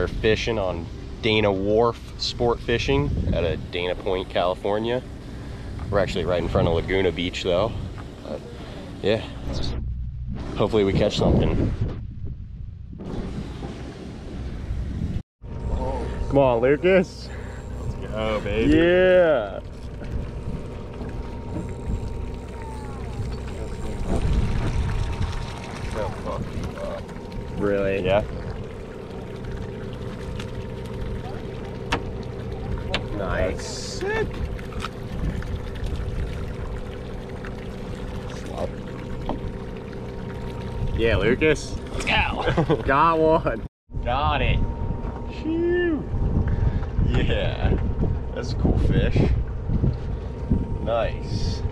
here fishing on Dana Wharf Sport Fishing out of Dana Point, California. We're actually right in front of Laguna Beach though. But yeah, hopefully we catch something. Come on, Lucas. Let's go, baby. Yeah. Really? Yeah. Nice. Sick. Yeah, Lucas. Let's go. Got one. Got it. Phew. Yeah. That's a cool fish. Nice.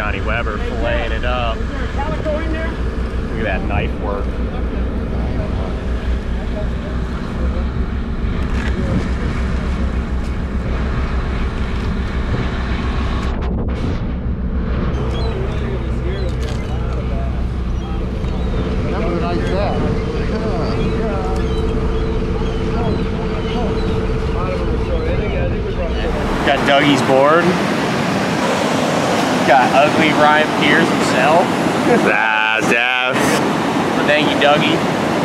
Johnny Webber filleting it up. Look at that knife work. Got Dougie's board. Got ugly Ryan Pierce himself. That's Dev. Thank you, Dougie.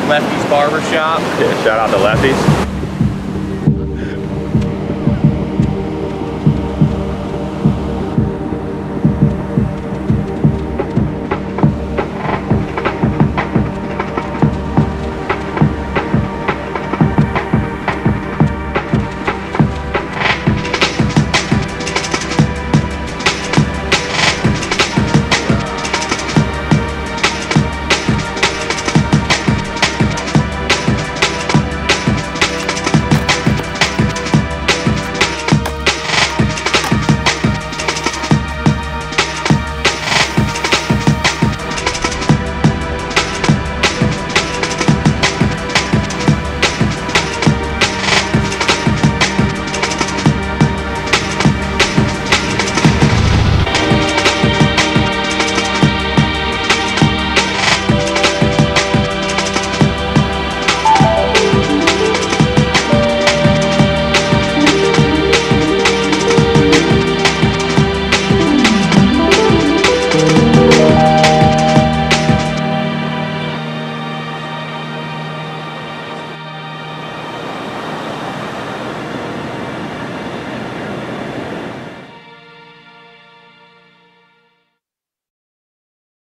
Lefty's Barbershop. Yeah, shout out to Lefty's.